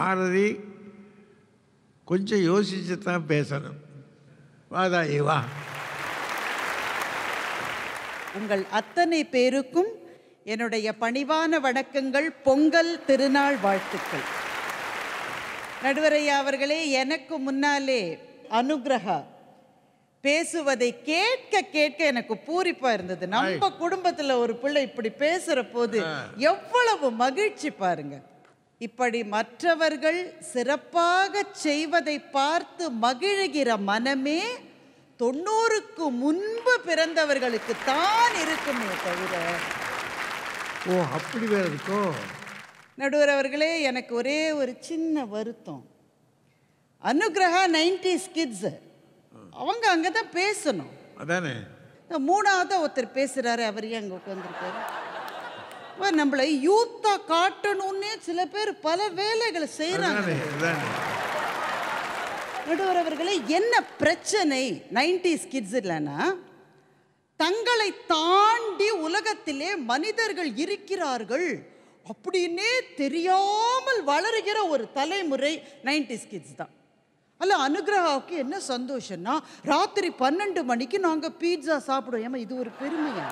பாரதி கொஞ்சம் யோசிச்சு தான் பேசணும் வாதாயி வா. உங்கள் அத்தனை பேருக்கும் என்னுடைய பணிவான வணக்கங்கள் பொங்கல் திருநாள் வாழ்த்துக்கள். நடுவரையா அவர்களே எனக்கு முன்னாலே அனுகிரகா. பேசுவதை கேட்க கேட்க எனக்கு பூரிப்பா இருந்தது. நம்ம குடும்பத்துல ஒரு பிள்ளை இப்படி பேசுற போது எவ்வளவு மகிழ்ச்சி பாருங்க. இப்படி மற்றவர்கள் சிறப்பாக செய்வதை பார்த்து மகிழுகிற மனமே தொண்ணூறுக்கு முன்பு பிறந்தவர்களுக்கு தான் இருக்குமே தவிர. ஓ அப்படி வேற இருக்கோ? நடுவர் அவர்களே எனக்கு ஒரே ஒரு சின்ன வருத்தம். Anugraha nineties kids. அவங்க அங்கே தான் பேசணும். அதானே? மூணாவதா ஒருத்தர் பேசுறாரு அவர் அங்கே உட்காந்துருக்காரு நம்மளை யூத்தா காட்டணும்னே சில பேர் பல வேலைகளை செய்கிறாங்க அதானே அதானே நடுவர் அவர்களே என்ன பிரச்சனை நைன்டிஸ் கிட்ஸ் இல்லைன்னா? தங்களை தாண்டி உலகத்திலே மனிதர்கள் இருக்கிறார்கள் அப்படின்னே தெரியாமல் வளருகிற ஒரு தலைமுறை நைன்டிஸ் கிட்ஸ் தான். அல்ல அனுகிரகாவுக்கு என்ன சந்தோஷம்னா ராத்திரி பன்னெண்டு மணிக்கு நாங்கள் பீட்சா சாப்பிடுவோம். ஏமா இது ஒரு பெருமையா?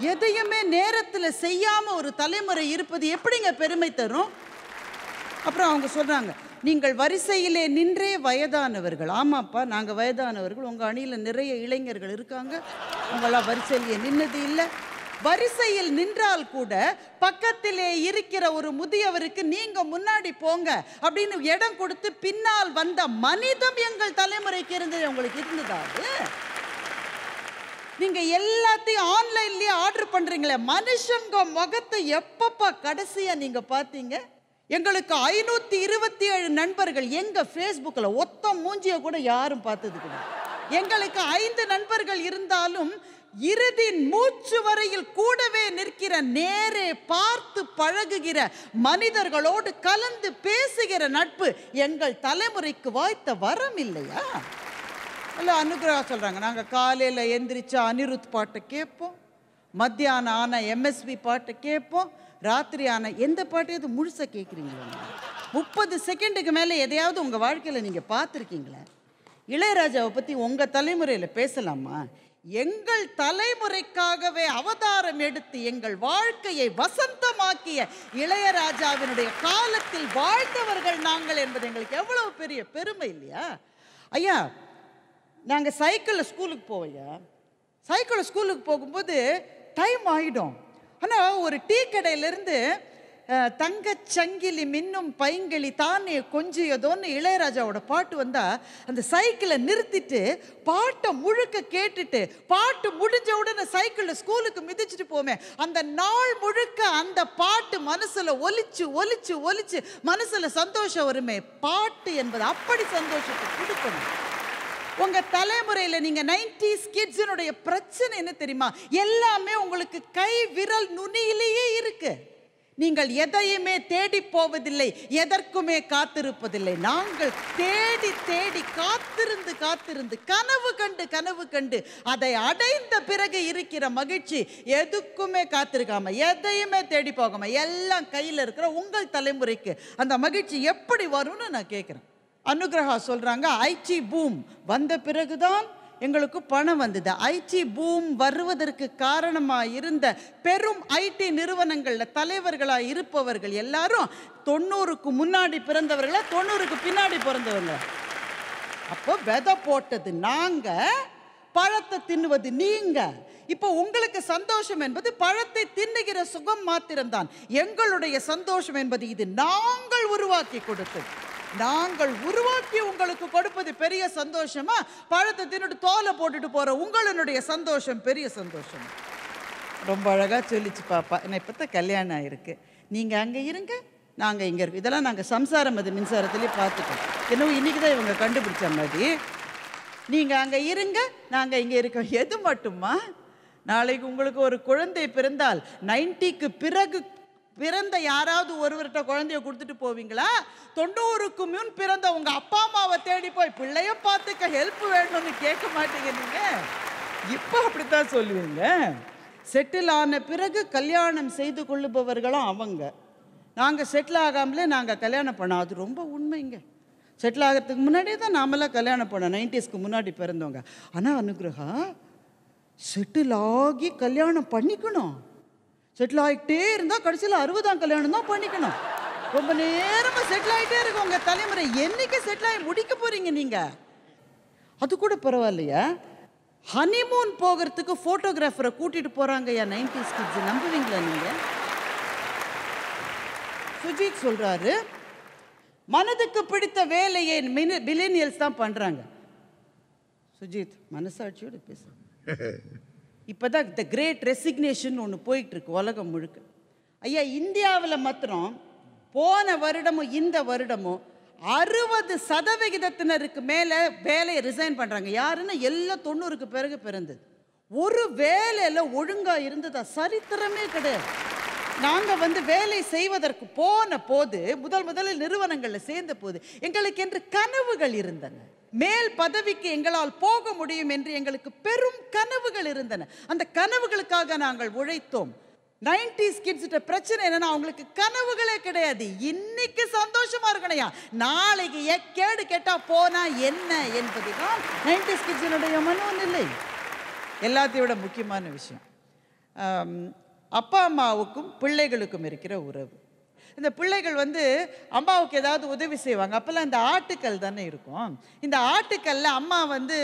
எதையுமே நேரத்தில் செய்யாமல் ஒரு தலைமுறை இருப்பது எப்படிங்க பெருமை தரும்? அப்புறம் அவங்க சொல்றாங்க நீங்கள் வரிசையிலே நின்றே வயதானவர்கள். ஆமாப்பா நாங்கள் வயதானவர்கள். உங்கள் அணியில் நிறைய இளைஞர்கள் இருக்காங்க. உங்களாம் வரிசையிலே நின்னது இல்லை. வரிசையில் நின்றால் கூட பக்கத்திலே இருக்கிற ஒரு முதியவருக்கு நீங்க முன்னாடி போங்க அப்படின்னு இடம் கொடுத்து பின்னால் வந்த மனிதம் எங்கள் தலைமுறைக்கு இருந்தது. உங்களுக்கு இருந்ததா அது? நீங்க எல்லாத்தையும் ஆன்லைன்லயே ஆர்டர் பண்றீங்களே. மனுஷங்க முகத்தை எப்பப்பா கடைசியா நீங்க பார்த்தீங்க? எங்களுக்கு ஐநூத்தி இருபத்தி ஏழு நண்பர்கள் எங்க ஃபேஸ்புக்கில் ஒத்த மூஞ்சிய கூட யாரும் பார்த்தது கிடையாது எங்களுக்கு ஐந்து நண்பர்கள் இருந்தாலும் இறுதி மூச்சு வரையில் கூடவே நிற்கிற நேரே பார்த்து பழகுகிற மனிதர்களோடு கலந்து பேசுகிற நட்பு எங்கள் தலைமுறைக்கு வாய்த்த வரம் இல்லையா? இல்லை அனுகிரகா சொல்கிறாங்க நாங்கள் காலையில் எந்திரிச்சா அனிருத் பாட்டை கேட்போம். மத்தியானம் ஆன எம்எஸ்வி பாட்டை கேட்போம். ராத்திரி ஆன எந்த பாட்டையாவது முழுசாக கேட்குறீங்களா? முப்பது செகண்டுக்கு மேலே எதையாவது உங்கள் வாழ்க்கையில் நீங்கள் பார்த்துருக்கீங்களா? இளையராஜாவை பற்றி உங்கள் தலைமுறையில் பேசலாமா? எங்கள் தலைமுறைக்காகவே அவதாரம் எடுத்து எங்கள் வாழ்க்கையை வசந்தமாக்கிய இளையராஜாவினுடைய காலத்தில் வாழ்ந்தவர்கள் நாங்கள் என்பது எங்களுக்கு எவ்வளவு பெரிய பெருமை இல்லையா? ஐயா நாங்கள் சைக்கிளில் ஸ்கூலுக்கு போவையா சைக்கிளில் ஸ்கூலுக்கு போகும்போது டைம் ஆகிடும் ஆனால் ஒரு டீ கடையிலேருந்து தங்கச் சங்கிலி மின்னும் பைங்கிளி தானே கொஞ்சியதோன்னு இளையராஜாவோட பாட்டு வந்தால் அந்த சைக்கிளை நிறுத்திட்டு பாட்டை முழுக்க கேட்டுட்டு பாட்டு முடிஞ்ச உடனே சைக்கிளில் ஸ்கூலுக்கு மிதிச்சிட்டு போமே அந்த நாள் முழுக்க அந்த பாட்டு மனசில் ஒலிச்சு ஒலிச்சு ஒலிச்சு மனசில் சந்தோஷம் வருமே. பாட்டு என்பது அப்படி சந்தோஷத்தை கொடுக்கணும். உங்க தலைமுறையில நீங்க நைன்டிஸ் கிட்ஸினுடைய பிரச்சனை என்ன தெரியுமா? எல்லாமே உங்களுக்கு கை விரல் நுனியிலேயே இருக்கு. நீங்கள் எதையுமே தேடி போவதில்லை எதற்குமே காத்திருப்பதில்லை. நாங்கள் தேடி தேடி காத்திருந்து காத்திருந்து கனவு கண்டு கனவு கண்டு அதை அடைந்த பிறகு இருக்கிற மகிழ்ச்சி எதுக்குமே காத்திருக்காம எதையுமே தேடி போகாம எல்லாம் கையில் இருக்கிற உங்கள் தலைமுறைக்கு அந்த மகிழ்ச்சி எப்படி வரும்னு நான் கேட்குறேன் அனுகிரகா சொல்கிறாங்க ஐச்சி பூம். வந்த பிறகுதான் எங்களுக்கு பணம் வந்தது. ஐடி பூம் வருவதற்கு காரணமாக இருந்த பெரும் ஐடி நிறுவனங்களில் தலைவர்களாக இருப்பவர்கள் எல்லாரும் தொண்ணூறுக்கு முன்னாடி பிறந்தவர்கள தொண்ணூறுக்கு பின்னாடி பிறந்தவங்க? அப்போ விதை போட்டது. நாங்கள் பழத்தை தின்னுவது நீங்க. இப்போ உங்களுக்கு சந்தோஷம் என்பது பழத்தை தின்னுகிற சுகம் மாத்திரம்தான். எங்களுடைய சந்தோஷம் என்பது இது. நாங்கள் உருவாக்கி கொடுத்தது. நாங்கள் உருவாக்கி உங்களுக்கு கொடுப்பது பெரிய சந்தோஷமா? பழத்தை தின்னுட்டு தோலை போட்டுட்டு போற உங்களுடைய சந்தோஷம் பெரிய சந்தோஷம். ரொம்ப அழகாக சொல்லிச்சு பாப்பா. என்ன இப்போ தான் கல்யாணம் ஆயிருக்கு. நீங்கள் அங்கே இருங்க நாங்கள் இங்கே இருக்கோம். இதெல்லாம் நாங்கள் சம்சாரம் அது மின்சாரத்துலேயே பார்த்துட்டோம். இன்னும் இன்னைக்கு தான் இவங்க கண்டுபிடிச்ச மாதிரி. நீங்கள் அங்கே இருங்க நாங்கள் இங்கே இருக்கோம். எது மட்டுமா? நாளைக்கு உங்களுக்கு ஒரு குழந்தை பிறந்தால் நைன்டிக்கு பிறகு பிறந்த யாராவது ஒருவர்கிட்ட குழந்தைய கொடுத்துட்டு போவீங்களா? தொண்ணூறுக்கு முன் பிறந்த உங்க அப்பா அம்மாவை தேடி போய் பிள்ளைய பார்த்துக்க ஹெல்ப் வேணும்னு கேட்க மாட்டீங்க நீங்க. இப்போ அப்படித்தான் சொல்லுவீங்க. செட்டில் ஆன பிறகு கல்யாணம் செய்து கொள்ளுபவர்களும் அவங்க. நாங்கள் செட்டில் ஆகாமலே நாங்கள் கல்யாணம் பண்ணோம். அது ரொம்ப உண்மைங்க. செட்டில் ஆகிறதுக்கு முன்னாடியே தான் நாமெல்லாம் கல்யாணம் பண்ணோம். நைன்டிஸ்க்கு முன்னாடி பிறந்தவங்க. ஆனால் அனுகிரகா செட்டில் ஆகி கல்யாணம் பண்ணிக்கணும். செட்டில் ஆகிட்டே இருந்தால் கடைசியில் அறுபதாம் கல்யாணம் தான் பண்ணிக்கணும். ரொம்ப நேரமாக செட்டில் ஆகிட்டே இருக்கும் உங்கள் தலைமுறை. என்னைக்கு செட்டில் ஆகி முடிக்க போகிறீங்க நீங்கள் அது கூட பரவாயில்லையா? ஹனிமூன் போகிறதுக்கு ஃபோட்டோகிராஃபரை கூட்டிகிட்டு போகிறாங்கய்யா யா நைன்டிஸ் கிட்ஸ் நம்புவீங்களா நீங்கள் சுஜித் சொல்கிறாரு மனதுக்கு பிடித்த வேலையை பிலினியல்ஸ் தான் பண்ணுறாங்க சுஜித் மனசாட்சியோட இப்போ தான் த கிரேட் ரெசிக்னேஷன் ஒன்று போயிட்டுருக்கு உலகம் முழுக்க. ஐயா இந்தியாவில் மாத்திரம் போன வருடமும் இந்த வருடமும் அறுபது சதவிகிதத்தினருக்கு மேலே வேலையை ரிசைன் பண்ணுறாங்க யாருன்னா எல்லாம் தொண்ணூறுக்கு பிறகு பிறந்தது. ஒரு வேலையில் ஒழுங்காக இருந்ததா? சரித்திரமே கிடையாது. நாங்கள் வந்து வேலை செய்வதற்கு போன போது முதல் முதலில் நிறுவனங்களில் சேர்ந்த போது எங்களுக்கு என்று கனவுகள் இருந்தன. மேல் பதவிக்கு எங்களால் போக முடியும் என்று எங்களுக்கு பெரும் கனவுகள் இருந்தன. அந்த கனவுகளுக்காக நாங்கள் உழைத்தோம். நைன்டிஸ் கிட்ஸ்கிட்ட பிரச்சனை என்னன்னா அவங்களுக்கு கனவுகளே கிடையாது. இன்னைக்கு சந்தோஷமா இருக்கணையா? நாளைக்கு எக்கேடு கேட்டா போனா என்ன என்பதுதான் நைன்டிஸ் கிட்ஸினுடைய மனோநிலை. எல்லாத்தையும் விட முக்கியமான விஷயம். அப்பா அம்மாவுக்கும் பிள்ளைகளுக்கும் இருக்கிற உறவு. இந்த பிள்ளைகள் வந்து அம்மாவுக்கு ஏதாவது உதவி செய்வாங்க. அப்போல்லாம் இந்த ஆட்டுக்கல் தானே இருக்கும். இந்த ஆட்டுக்கல்ல அம்மா வந்து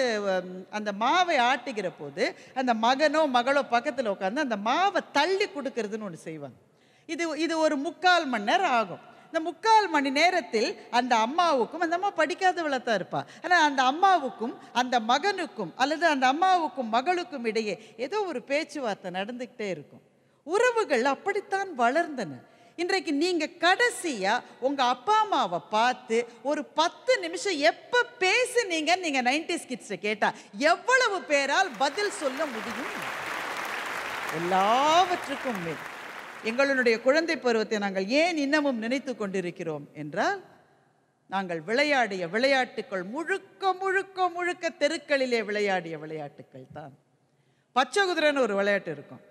அந்த மாவை ஆட்டுகிற போது அந்த மகனோ மகளோ பக்கத்தில் உட்காந்து அந்த மாவை தள்ளி கொடுக்கறதுன்னு ஒன்று செய்வாங்க. இது இது ஒரு முக்கால் மணி நேரம் ஆகும். இந்த முக்கால் மணி நேரத்தில் அந்த அம்மாவுக்கும் அந்த அம்மா படிக்காதவளை தான் இருப்பா. ஆனால் அந்த அம்மாவுக்கும் அந்த மகனுக்கும் அல்லது அந்த அம்மாவுக்கும் மகளுக்கும் இடையே ஏதோ ஒரு பேச்சுவார்த்தை நடந்துக்கிட்டே இருக்கும். உறவுகள் அப்படித்தான் வளர்ந்தன. இன்றைக்கு நீங்கள் கடைசியாக உங்கள் அப்பா அம்மாவை பார்த்து ஒரு பத்து நிமிஷம் எப்போ பேசுனீங்க நீங்கள் நைன்டிஸ் கிட்ஸை கேட்டால் எவ்வளவு பேரால் பதில் சொல்ல முடியும்? எல்லாவற்றுக்கும் மேல். எங்களுடைய குழந்தை பருவத்தை நாங்கள் ஏன் இன்னமும் நினைத்து கொண்டிருக்கிறோம் என்றால் நாங்கள் விளையாடிய விளையாட்டுக்கள் முழுக்க முழுக்க முழுக்க தெருக்களிலே விளையாடிய விளையாட்டுக்கள் தான். பச்சை குதிரைன்னு ஒரு விளையாட்டு இருக்கும்.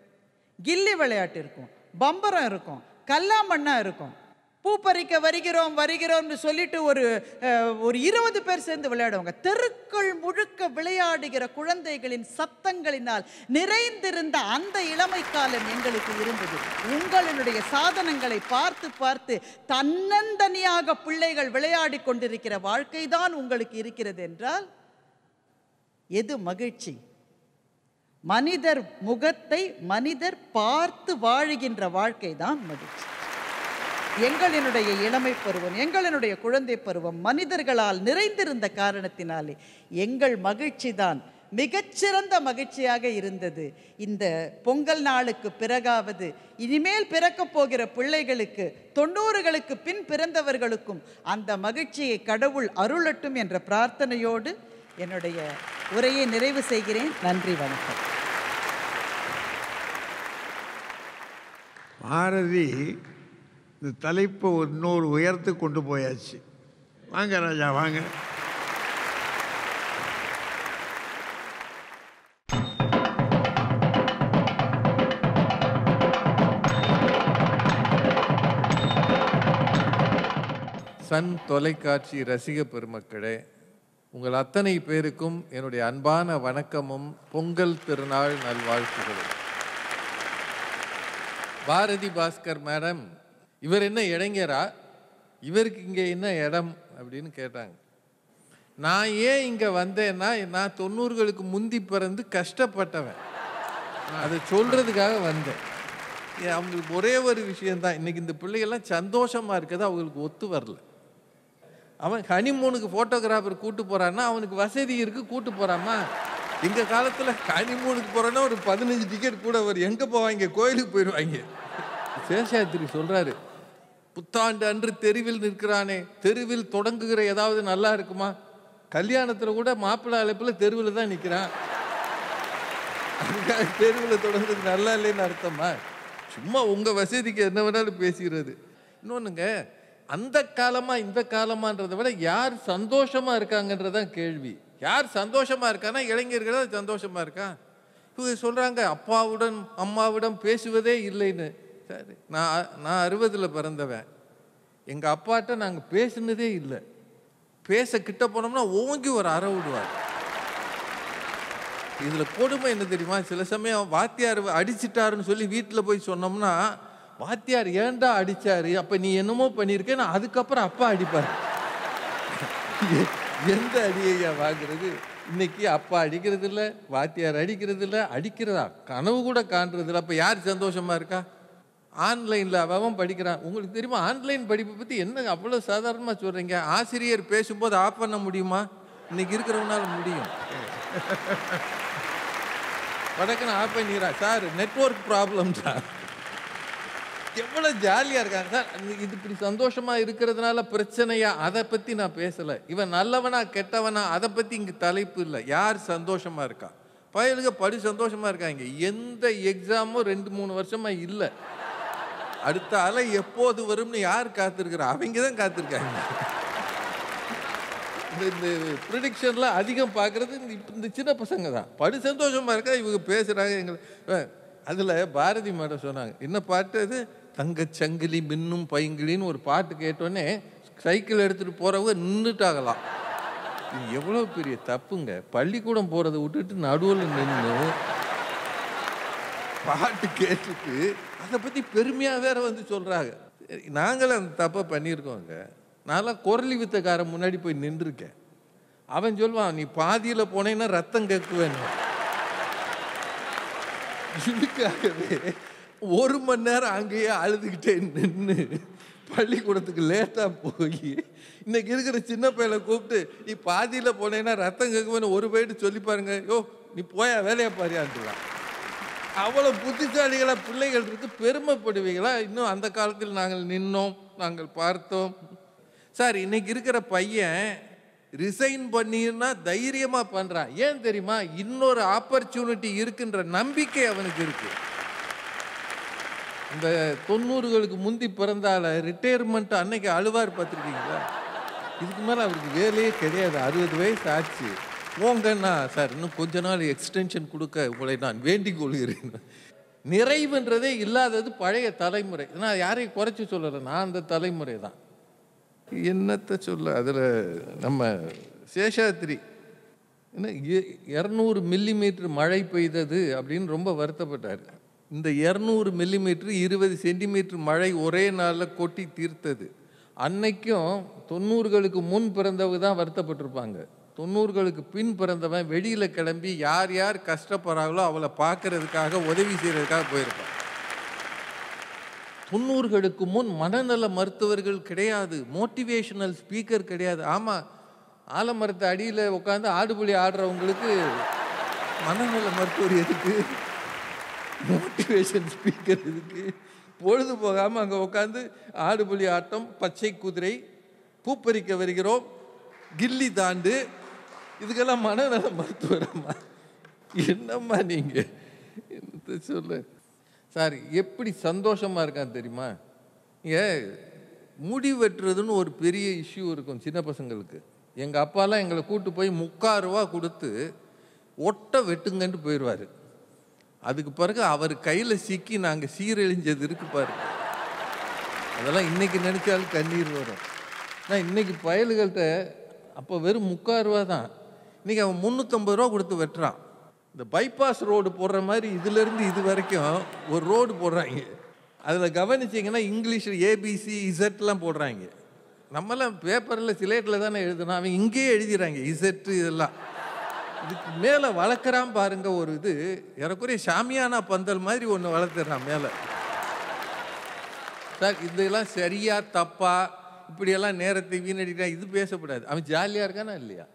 கில்லி விளையாட்டு இருக்கும். பம்பரம் இருக்கும். கல்லாமண்ணா இருக்கும். பூ பறிக்க வருகிறோம் வருகிறோம்னு சொல்லிட்டு ஒரு ஒரு இருபது பேர் சேர்ந்து விளையாடுவாங்க. தெருக்கள் முழுக்க விளையாடுகிற குழந்தைகளின் சத்தங்களினால் நிறைந்திருந்த அந்த இளமை காலம் எங்களுக்கு இருந்தது. உங்களுடைய சாதனங்களை பார்த்து பார்த்து தன்னந்தனியாக பிள்ளைகள் விளையாடி கொண்டிருக்கிற வாழ்க்கை தான் உங்களுக்கு இருக்கிறது என்றால் எது மகிழ்ச்சி? மனிதர் முகத்தை மனிதர் பார்த்து வாழுகின்ற வாழ்க்கை தான் மகிழ்ச்சி எங்களினுடைய இளமை பருவம் எங்களினுடைய குழந்தை பருவம் மனிதர்களால் நிறைந்திருந்த காரணத்தினாலே எங்கள் மகிழ்ச்சி தான் மிகச்சிறந்த மகிழ்ச்சியாக இருந்தது. இந்த பொங்கல் நாளுக்கு பிறகாவது இனிமேல் பிறக்கப் போகிற பிள்ளைகளுக்கு தொண்ணூறுகளுக்கு பின் பிறந்தவர்களுக்கும் அந்த மகிழ்ச்சியை கடவுள் அருளட்டும் என்ற பிரார்த்தனையோடு என்னுடைய உரையை நிறைவு செய்கிறேன். நன்றி வணக்கம். பாரதி இந்த தலைப்பை இன்னொரு உயர்த்து கொண்டு போயாச்சு. வாங்க ராஜா வாங்க. சன் தொலைக்காட்சி ரசிக பெருமக்களே உங்கள் அத்தனை பேருக்கும் என்னுடைய அன்பான வணக்கமும் பொங்கல் திருநாள் நல்வாழ்த்துகளும். பாரதி பாஸ்கர் மேடம் இவர் என்ன இளைஞரா? இவருக்கு இங்கே என்ன இடம்? அப்படின்னு கேட்டாங்க. நான் ஏன் இங்கே வந்தேன்னா நான் தொண்ணூறுகளுக்கு முந்தி பிறந்து கஷ்டப்பட்டவன். அதை சொல்கிறதுக்காக வந்தேன். ஏன் அவங்களுக்கு ஒரே ஒரு விஷயந்தான் இன்னைக்கு இந்த பிள்ளைகள்லாம் சந்தோஷமாக இருக்கிறது அவங்களுக்கு ஒத்து வரல. அவன் ஹனிமூனுக்கு ஃபோட்டோகிராஃபர் கூட்டு போகிறான்னா அவனுக்கு வசதி இருக்கு கூட்டு போகிறாமா எங்க காலத்துல ஹனிமூனுக்கு போறோன்னா ஒரு பதினஞ்சு டிக்கெட் கூட வரும் எங்க போவாங்க? கோயிலுக்கு போயிடுவாங்க. சேஷாத்திரி சொல்றாரு புத்தாண்டு அன்று தெருவில் நிற்கிறானே தெருவில் தொடங்குகிற ஏதாவது நல்லா இருக்குமா? கல்யாணத்துல கூட மாப்பிள்ளை அழைப்புல தெருவில் தான் நிற்கிறான் அதுக்காக தெருவில் தொடங்குறது நல்லா இல்லைன்னு அர்த்தமா? சும்மா உங்க வசதிக்கு என்ன வேணாலும் பேசுகிறது இன்னொன்னுங்க அந்த காலமா இந்த காலமான்றதை விட யார் சந்தோஷமா இருக்காங்கன்றதான் கேள்வி. யார் சந்தோஷமா இருக்கான்னா இளைஞர்கள் அது சந்தோஷமா இருக்கா? இவங்க சொல்றாங்க அப்பாவுடன் அம்மாவிடம் பேசுவதே இல்லைன்னு. சரி நான் நான் அறுபதுல பிறந்தவன். எங்கள் அப்பாட்ட நாங்கள் பேசுனதே இல்லை. பேச கிட்ட போனோம்னா ஓங்கி ஒரு அற விடுவார். இதில் கொடுமை என்ன தெரியுமா? சில சமயம் வாத்தியார் அடிச்சிட்டாருன்னு சொல்லி வீட்டில் போய் சொன்னோம்னா வாத்தியார் ஏன்டா அடித்தார் அப்போ நீ என்னமோ பண்ணியிருக்கேன்னு அதுக்கப்புறம் அப்பா அடிப்பார். எந்த அடியையா வாங்குறது? இன்னைக்கு அப்பா அடிக்கிறது இல்லை வாத்தியார் அடிக்கிறது இல்லை அடிக்கிறதா? கனவு கூட காண்றது இல்லை அப்போ யார் சந்தோஷமா இருக்கா? ஆன்லைனில் அவன் படிக்கிறான். உங்களுக்கு தெரியுமா ஆன்லைன் படிப்பை பற்றி என்ன அவ்வளோ சாதாரணமாக சொல்கிறீங்க ஆசிரியர் பேசும்போது ஆஃப் பண்ண முடியுமா? இன்னைக்கு இருக்கிறவனால முடியும். வடக்குன்னு ஆஃப் பண்ணிடுறா. சார் நெட்வொர்க் ப்ராப்ளம் சார் எவ்வளோ ஜாலியாக இருக்காங்க. சார் இது இப்படி சந்தோஷமா இருக்கிறதுனால பிரச்சனையா? அதை பற்றி நான் பேசலை. இவன் நல்லவனா கெட்டவனா அதை பற்றி இங்கே தலைப்பு இல்லை. யார் சந்தோஷமா இருக்கா? பயலுங்க படி சந்தோஷமா இருக்காங்க. எந்த எக்ஸாமும் ரெண்டு மூணு வருஷமா இல்லை. அடுத்த அலை எப்போது வரும்னு யார் காத்திருக்கிறா? அவங்க தான் காத்திருக்காங்க. இந்த இந்த ப்ரிடிக்ஷன்லாம் அதிகம் பார்க்குறது இந்த இந்த சின்ன பசங்க தான். படி சந்தோஷமாக இருக்கா? இவங்க பேசுகிறாங்க எங்களை அதில் பாரதி மேடம் சொன்னாங்க. என்ன பாட்டு அது? தங்கச் சங்கிலி மின்னும் பைங்கிலின்னு ஒரு பாட்டு கேட்டோடனே சைக்கிள் எடுத்துகிட்டு போகிறவங்க நின்றுட்டாகலாம் இது எவ்வளோ பெரிய தப்புங்க. பள்ளிக்கூடம் போகிறத விட்டுட்டு நடுவில் நின்று பாட்டு கேட்டுட்டு அதை பற்றி பெருமையாக வேற வந்து சொல்கிறாங்க நாங்களும் அந்த தப்பை பண்ணியிருக்கோங்க. நான்லாம் குரலி வித்தக்காரன் முன்னாடி போய் நின்றுருக்கேன். அவன் சொல்லுவான் நீ பாதியில் போனேன்னா ரத்தம் கேட்குவேன் இதுக்காகவே ஒரு மணி நேரம் அங்கேயே அழுதுகிட்டே நின்று பள்ளிக்கூடத்துக்கு லேட்டாக போய் இன்னைக்கு இருக்கிற சின்ன பையனை கூப்பிட்டு நீ பாதியில் போனேன்னா ரத்தம் கேட்குவேன்னு ஒரு போயிட்டு சொல்லி பாருங்க. யோ நீ போயா வேலையை பாரியான்ட்டுலாம் அவ்வளோ புத்திசாலிகளாக பிள்ளைகள் இருக்கு பெருமைப்படுவீங்களா? இன்னும் அந்த காலத்தில் நாங்கள் நின்னோம் நாங்கள் பார்த்தோம். சார் இன்னைக்கு இருக்கிற பையன் ரிசைன் பண்ணினா தைரியமாக பண்ணுறான் ஏன் தெரியுமா? இன்னொரு ஆப்பர்ச்சுனிட்டி இருக்குன்ற நம்பிக்கை அவனுக்கு இருக்குது இந்த தொண்ணூறுகளுக்கு முந்தி பிறந்தால ரிட்டையர்மெண்ட் அன்னைக்கு அழுவார் பார்த்துருக்கீங்களா? இதுக்கு மேலே அவருக்கு வேலையே கிடையாது. அறுபது வயசு ஆச்சு. போங்கன்னா சார் இன்னும் கொஞ்ச நாள் எக்ஸ்டென்ஷன் கொடுக்க உங்களை நான் வேண்டிக் கொள்கிறேன். நிறைவுன்றதே இல்லாதது பழைய தலைமுறை. நான் யாரையும் குறைச்சி சொல்லலை. நான் அந்த தலைமுறை தான். என்னத்தை சொல்ல அதில் நம்ம சேஷாத்ரி என்ன இரநூறு மில்லிமீட்டர் மழை பெய்தது அப்படின்னு ரொம்ப வருத்தப்பட்டார். இந்த இரநூறு மில்லிமீட்ரு இருபது சென்டிமீட்டர் மழை ஒரே நாளில் கொட்டி தீர்த்தது. அன்னைக்கும் தொண்ணூறுகளுக்கு முன் பிறந்தவங்க தான் வருத்தப்பட்டிருப்பாங்க. தொண்ணூறுகளுக்கு பின் பிறந்தவன் வெளியில் கிளம்பி யார் யார் கஷ்டப்படுறாங்களோ அவளை பார்க்கறதுக்காக உதவி செய்கிறதுக்காக போயிருப்பான். தொண்ணூறுகளுக்கு முன் மனநல மருத்துவர்கள் கிடையாது. மோட்டிவேஷனல் ஸ்பீக்கர் கிடையாது. ஆமாம் ஆலமரத்து அடியில் உட்காந்து ஆடுபுலி ஆடுறவங்களுக்கு மனநல மருத்துவர் எதுக்கு? மோட்டிவேஷன் ஸ்பீக்கர் இதுக்கு பொழுது போகாமல் அங்கே உட்காந்து ஆடுபுலி ஆட்டம் பச்சை குதிரை பூப்பறிக்க வருகிறோம். கில்லி தாண்டு. இதுக்கெல்லாம் மனநல மருத்துவரம்மா. என்னம்மா நீங்கள் என்ன சொல்ல. சார் எப்படி சந்தோஷமாக இருக்கான் தெரியுமா? ஏ முடி வெட்டுறதுன்னு ஒரு பெரிய இஷ்யூ இருக்கும் சின்ன பசங்களுக்கு. எங்கள் அப்பாலாம் எங்களை கூட்டு போய் முக்கால் ரூபா கொடுத்து ஒட்டை வெட்டுங்கன்ட்டு போயிடுவார் அதுக்கு பிறகு அவர் கையில் சிக்கி நாங்கள் சீரழிஞ்சது இருக்கு பாருங்க அதெல்லாம் இன்றைக்கி நினச்சாலும் கண்ணீர் வரும். நான் இன்னைக்கு பயல்கள்கிட்ட அப்போ வெறும் முக்கால் ரூபா தான். இன்றைக்கி அவன் முந்நூற்றம்பது ரூபா கொடுத்து வெட்டுறான். இந்த பைபாஸ் ரோடு போடுற மாதிரி இதுலேருந்து இது வரைக்கும் ஒரு ரோடு போடுறாங்க. அதில் கவனிச்சிங்கன்னா இங்கிலீஷில் ஏபிசி இசட்லாம் போடுறாங்க. நம்மலாம் பேப்பரில் சிலேட்டில் தானே எழுதணும் அவன் இங்கேயே எழுதிடுறாங்க. இசட்டு இதெல்லாம். இதுக்கு மேலே வளர்க்குறான் பாருங்க ஒரு இது. எனக்குரிய சாமியானா பந்தல் மாதிரி ஒன்று வளர்த்துறான் மேலே. சார் இதெல்லாம் சரியா தப்பா இப்படியெல்லாம் நேரத்தை வீணடிக்கிறான் இது பேசக்கூடாது அவன் ஜாலியாக இருக்கானா இல்லையா?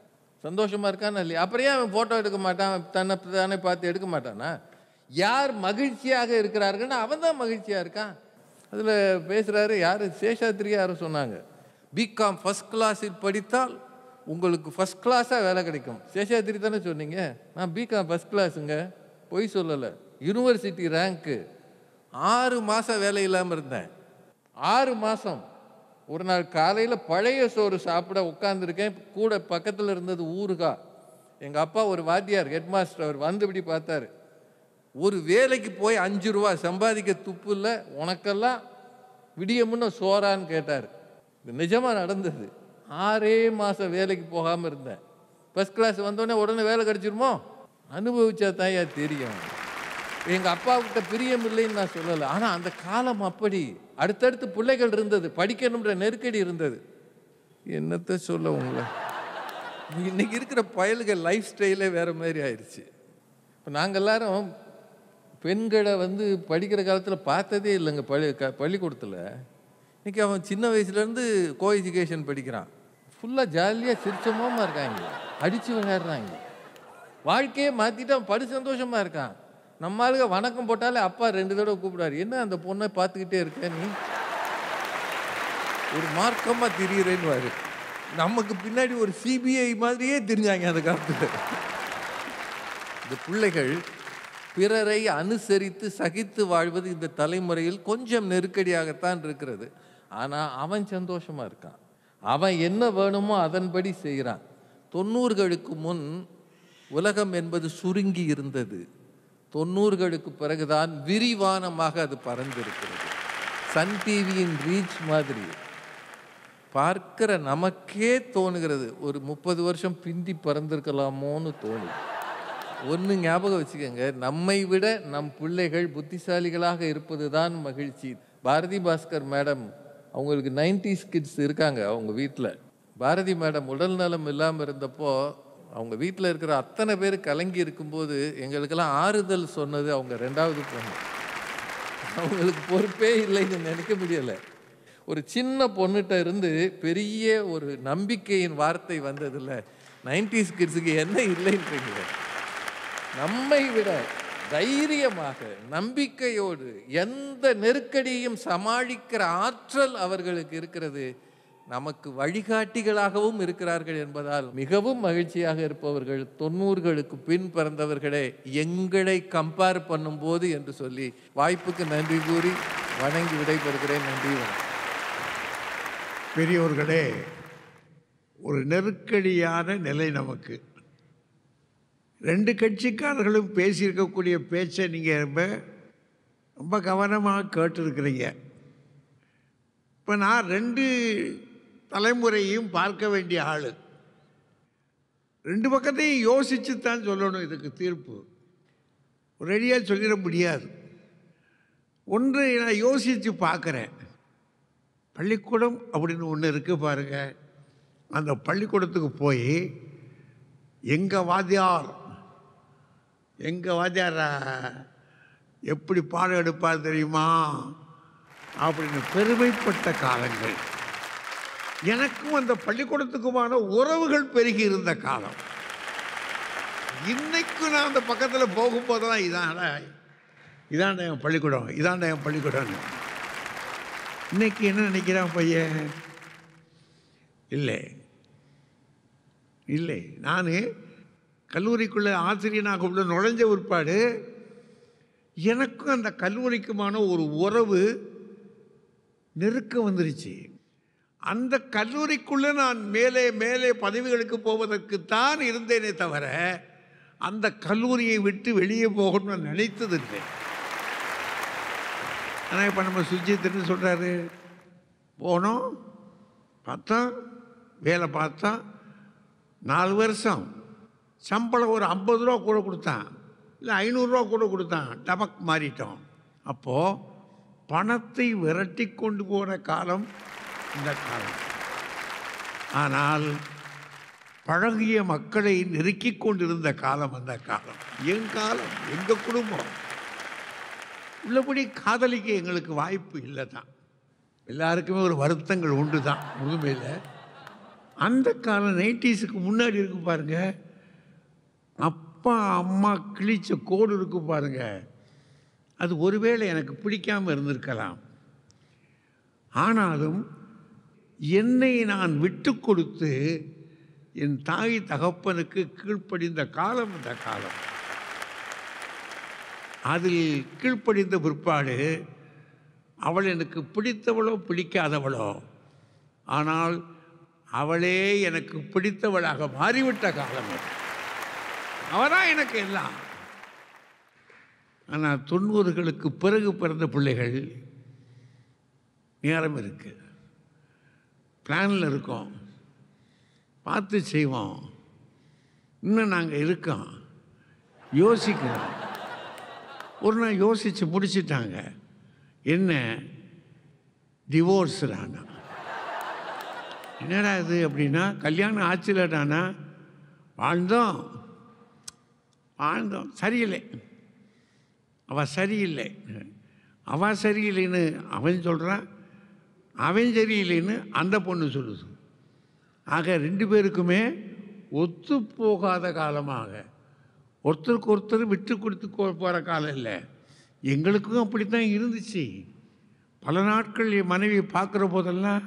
சந்தோஷமாக இருக்கானா இல்லையா? அப்புறம் ஏன் அவன் ஃபோட்டோ எடுக்க மாட்டான்? தன்னை தானே பார்த்து எடுக்க மாட்டானா? யார் மகிழ்ச்சியாக இருக்கிறார்கள்னு அவன் தான் மகிழ்ச்சியாக இருக்கான். அதில் பேசுகிறாரு யார்? சேஷாத்ரி யாரும் சொன்னாங்க. பிகாம் ஃபஸ்ட் கிளாஸில் படித்தால் உங்களுக்கு ஃபஸ்ட் கிளாஸாக வேலை கிடைக்கும். சேஷாத்திரி தானே சொன்னீங்க? நான் பிகாம் ஃபஸ்ட் கிளாஸுங்க பொய் சொல்லலை. யூனிவர்சிட்டி ரேங்க்கு ஆறு மாதம் வேலை இல்லாமல் இருந்தேன். ஆறு மாதம் ஒரு நாள் காலையில் பழைய சோறு சாப்பிட உட்காந்துருக்கேன் கூட பக்கத்தில் இருந்தது ஊருகா எங்கள் அப்பா ஒரு வாத்தியார் ஹெட் மாஸ்டர் அவர் வந்து இப்படி பார்த்தாரு. ஒரு வேலைக்கு போய் அஞ்சு ரூபா சம்பாதிக்க துப்பு இல்லை. உனக்கெல்லாம் விடியமுன்னு சோறான்னு கேட்டார். இது நிஜமாக நடந்தது. ஆறே மாதம் வேலைக்கு போகாமல் இருந்தேன். ஃபஸ்ட் கிளாஸ் வந்தோடனே உடனே வேலை கிடச்சிருமோ? அனுபவிச்சா தான் தெரியும். எங்கள் அப்பாவுக்கிட்ட பிரியம் இல்லைன்னு நான் சொல்லலை. ஆனால் அந்த காலம் அப்படி. அடுத்தடுத்து பிள்ளைகள் இருந்தது. படிக்கணுன்ற நெருக்கடி இருந்தது. என்னத்தை சொல்ல உங்களை? இன்னைக்கு இருக்கிற பயல்கள் லைஃப் ஸ்டைலே வேறு மாதிரி ஆயிடுச்சு இப்போ நாங்கள் எல்லாரும் பெண்களை வந்து படிக்கிற காலத்தில் பார்த்ததே இல்லைங்க. பள்ளி க பள்ளிக்கூடத்தில். இன்றைக்கி அவன் சின்ன வயசுலேருந்து கோ எஜுகேஷன் படிக்கிறான். ஃபுல்லாக ஜாலியாக சிரிச்சமாக இருக்காங்க. அடித்து விளையாடுறாங்க. வாழ்க்கையை மாற்றிட்டு அவன் படு சந்தோஷமாக இருக்கான். நம்ம வணக்கம் போட்டாலே அப்பா ரெண்டு தடவை கூப்பிடாரு என்ன அந்த பொண்ணை பார்த்துக்கிட்டே இருக்க நீ? ஒரு மார்க்கமாக திரியிறேன்னு நமக்கு பின்னாடி ஒரு சிபிஐ மாதிரியே தெரிஞ்சாங்க அந்த காலத்தில். இந்த பிள்ளைகள் பிறரை அனுசரித்து சகித்து வாழ்வது இந்த தலைமுறையில் கொஞ்சம் நெருக்கடியாகத்தான் இருக்கிறது. ஆனால் அவன் சந்தோஷமாக இருக்கான். அவன் என்ன வேணுமோ அதன்படி செய்கிறான் தொண்ணூறுகளுக்கு முன் உலகம் என்பது சுருங்கி இருந்தது. தொண்ணூறுகளுக்கு பிறகுதான் விரிவானமாக அது பறந்திருக்கிறது சன் டிவியின் ரீச் மாதிரி. பார்க்கிற நமக்கே தோணுகிறது ஒரு முப்பது வருஷம் பிந்தி பறந்திருக்கலாமோன்னு தோணுது. ஒன்று ஞாபகம் வச்சுக்கோங்க நம்மை விட நம் பிள்ளைகள் புத்திசாலிகளாக இருப்பது தான் மகிழ்ச்சி. பாரதி பாஸ்கர் மேடம் அவங்களுக்கு நைன்டிஸ் கிட்ஸ் இருக்காங்க அவங்க வீட்டில் பாரதி மேடம் உடல் நலம் இல்லாமல் இருந்தப்போ அவங்க வீட்டில் இருக்கிற அத்தனை பேர் கலங்கி இருக்கும்போது எங்களுக்கெல்லாம் ஆறுதல் சொன்னது அவங்க ரெண்டாவது பொண்ணு. அவங்களுக்கு பொறுப்பே இல்லைன்னு நினைக்க முடியலை. ஒரு சின்ன பொண்ணுகிட்ட இருந்து பெரிய ஒரு நம்பிக்கையின் வார்த்தை வந்ததில்ல நைன்டிஸ் கிட்ஸுக்கு என்ன இல்லைன்றீங்க? நம்மை விட தைரியமாக நம்பிக்கையோடு எந்த நெருக்கடியையும் சமாளிக்கிற ஆற்றல் அவர்களுக்கு இருக்கிறது. நமக்கு வழிகாட்டிகளாகவும் இருக்கிறார்கள் என்பதால் மிகவும் மகிழ்ச்சியாக இருப்பவர்கள் தொண்ணூறுகளுக்கு பின் பிறந்தவர்களே எங்களை கம்பேர் பண்ணும்போது என்று சொல்லி வாய்ப்புக்கு நன்றி கூறி வணங்கி விடைபெறுகிறேன். நன்றி வணக்கம். பெரியோர்களே ஒரு நெருக்கடியான நிலை நமக்கு. ரெண்டு கட்சிக்காரர்களும் பேசியிருக்கக்கூடிய பேச்சை நீங்கள் ரொம்ப ரொம்ப கவனமாக கேட்டிருக்கிறீங்க. இப்போ நான் ரெண்டு தலைமுறையும் பார்க்க வேண்டிய ஆள். ரெண்டு பக்கத்தையும் யோசித்து தான் சொல்லணும் இதுக்கு தீர்ப்பு. ஒரேடியாக சொல்லிட முடியாது. ஒன்று நான் யோசித்து பார்க்குறேன். பள்ளிக்கூடம் அப்படின்னு ஒன்று இருக்குது பாருங்கள் அந்த பள்ளிக்கூடத்துக்கு போய் எங்கள் வாத்தியார் எங்கள் வாத்தியாரா? எப்படி பாடம் எடுப்பார் தெரியுமா? அப்படின்னு பெருமைப்பட்ட காலங்கள். எனக்கும் அந்த பள்ளிக்கூடத்துக்குமான உறவுகள் பெருகி இருந்த காலம். இன்னைக்கு நான் அந்த பக்கத்தில் போகும்போதெல்லாம் இதான்டா இதாண்டா என் பள்ளிக்கூடம் இதாண்டா என் பள்ளிக்கூடம்னு. இன்னைக்கு என்ன நினைக்கிறான் பையன்? இல்லை. இல்லை நான் கல்லூரிக்குள்ளே ஆசிரியனாக உள்ள நுழைஞ்ச பிற்பாடு எனக்கும் அந்த கல்லூரிக்குமான ஒரு உறவு நெருக்கம் வந்துருச்சு. அந்த கல்லூரிக்குள்ளே நான் மேலே மேலே பதவிகளுக்கு போவதற்குத்தான் இருந்தேனே தவிர அந்த கல்லூரியை விட்டு வெளியே போகணும்னு நான் நினைத்ததில்லை ஆனால் இப்போ நம்ம சுஜித்துன்னு சொல்கிறாரு போனோம் பார்த்தா வேலை பார்த்தா நாலு வருஷம். சம்பளம் ஒரு ஐம்பது ரூபா கூட கொடுத்தான். இல்லை ஐநூறுரூவா கூட கொடுத்தான். டபக் மாறிட்டோம். அப்போது பணத்தை விரட்டி கொண்டு போன காலம் இந்த காலம். ஆனால் பழகிய மக்களை நெருக்கி கொண்டிருந்த காலம் அந்த காலம். என் காலம் எங்கள் குடும்பம்? உள்ளபடி காதலிக்க எங்களுக்கு வாய்ப்பு இல்லை தான் எல்லாருக்குமே ஒரு வருத்தங்கள் உண்டு தான் முழுமையில் அந்த காலம் நைன்டிஸுக்கு முன்னாடி இருக்கு பாருங்கள் அப்பா அம்மா கிழிச்ச கோடு இருக்கு பாருங்க. அது ஒருவேளை எனக்கு பிடிக்காமல் இருந்திருக்கலாம். ஆனாலும் என்னை நான் விட்டு கொடுத்து என் தாய் தகப்பனுக்கு கீழ்ப்படிந்த காலம் இந்த காலம். அதில் கீழ்ப்படிந்த பிற்பாடு அவள் எனக்கு பிடித்தவளோ பிடிக்காதவளோ ஆனால் அவளே எனக்கு பிடித்தவளாக மாறிவிட்ட காலம் அது. அவதான் எனக்கு எல்லாம். ஆனால் தொண்ணூறுகளுக்கு பிறகு பிறந்த பிள்ளைகள் நேரம் இருக்கு. பிளானில் இருக்கோம். பார்த்து செய்வோம். இன்னும் நாங்கள் இருக்கோம். யோசிக்கிறோம். ஒரு நாள் யோசித்து முடிச்சிட்டாங்க. என்ன? டிவோர்ஸ்டானா என்னடா இது அப்படின்னா கல்யாணம் ஆச்சுலடானா? வாழ்ந்தோம். ஆழ்ந்தோம். சரியில்லை. அவ சரியில்லை. அவ சரியில்லைன்னு அவன் சொல்கிறான் அவன் சரியில்லைன்னு அந்த பொண்ணு சொல்லுது. ஆக ரெண்டு பேருக்குமே ஒத்து போகாத காலமாக. ஒருத்தருக்கு ஒருத்தர் விட்டு கொடுத்து போகிற காலம் இல்லை. எங்களுக்கும் அப்படி தான் இருந்துச்சு. பல நாட்கள் என் மனைவியை பார்க்குற போதெல்லாம்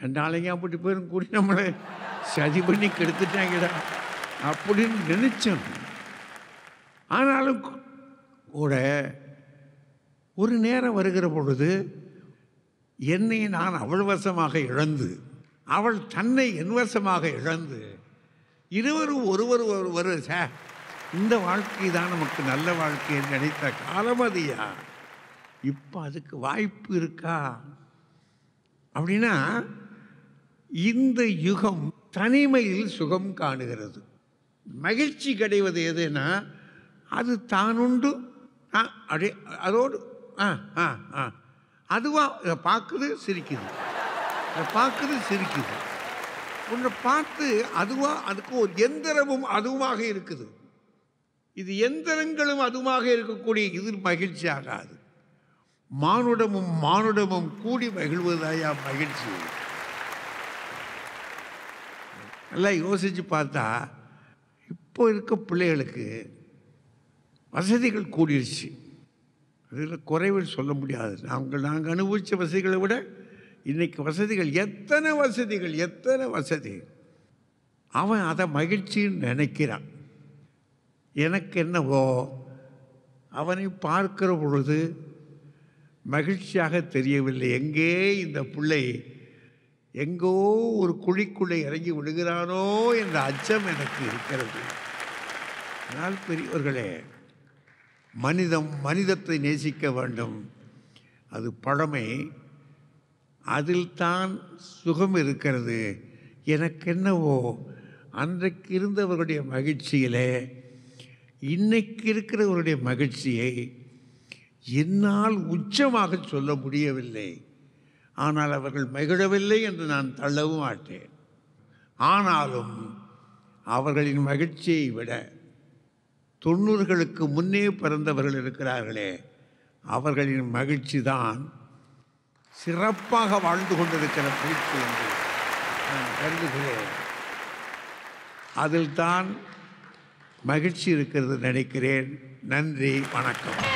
ரெண்டு சண்டாளைங்க அப்படி பேரும் கூடி நம்மளை சதி பண்ணி கெடுத்துட்டாங்கடா அப்படின்னு நினச்சோம். ஆனாலும் கூட ஒரு நேரம் வருகிற பொழுது என்னை நான் அவள் வசமாக இழந்து அவள் தன்னை என் வசமாக இழந்து இருவரும் ஒருவர் ஒருவர் சார் இந்த வாழ்க்கை தான் நமக்கு நல்ல வாழ்க்கை நினைத்த காலம் அதியா இப்போ அதுக்கு வாய்ப்பு இருக்கா? அப்படின்னா இந்த யுகம் தனிமையில் சுகம் காணுகிறது. மகிழ்ச்சி கிடைவது எதுன்னா அது தானுண்டு. ஆ அப்படியே அதோடு ஆ ஆ ஆ. அதுவா இதை பார்க்குது சிரிக்குது. இதை பார்க்குது சிரிக்குது. ஒன்றை பார்த்து அதுவாக அதுக்கு ஒரு எந்திரமும் அதுவாக இருக்குது. இது எந்திரங்களும் அதுவாக இருக்கக்கூடிய இது மகிழ்ச்சி ஆகாது. மானுடமும் மானுடமும் கூடி மகிழ்வதாயா மகிழ்ச்சி. நல்லா யோசித்து பார்த்தா இப்போ இருக்க பிள்ளைகளுக்கு வசதிகள் கூடிருச்சு. அதில் குறைவில் சொல்ல முடியாது. நாங்கள் நாங்கள் அனுபவித்த வசதிகளை விட இன்றைக்கி வசதிகள் எத்தனை வசதிகள் எத்தனை வசதி? அவன் அதை மகிழ்ச்சின்னு நினைக்கிறான். எனக்கு என்னவோ அவனை பார்க்கிற பொழுது மகிழ்ச்சியாக தெரியவில்லை. எங்கே இந்த பிள்ளை எங்கோ ஒரு குழிக்குள்ளே இறங்கி விடுகிறானோ என்ற அச்சம் எனக்கு இருக்கிறது. ஆனால் பெரியவர்களே மனிதம் மனிதத்தை நேசிக்க வேண்டும். அது பழமை. அதில் தான் சுகம் இருக்கிறது. எனக்கு என்னவோ அன்றைக்கு இருந்தவர்களுடைய மகிழ்ச்சியிலே இன்னைக்கு இருக்கிறவருடைய மகிழ்ச்சியை என்னால் உச்சமாக சொல்ல முடியவில்லை. ஆனால் அவர்கள் மகிழவில்லை என்று நான் தள்ளவும் மாட்டேன். ஆனாலும் அவர்களின் மகிழ்ச்சியை விட தொண்ணூறுகளுக்கு முன்னே பிறந்தவர்கள் இருக்கிறார்களே அவர்களின் மகிழ்ச்சி தான் சிறப்பாக வாழ்ந்து கொண்டிருக்கிற குறிப்பு என்று நான் கருதுகிறேன். அதில் தான் மகிழ்ச்சி இருக்கிறது நினைக்கிறேன். நன்றி வணக்கம்.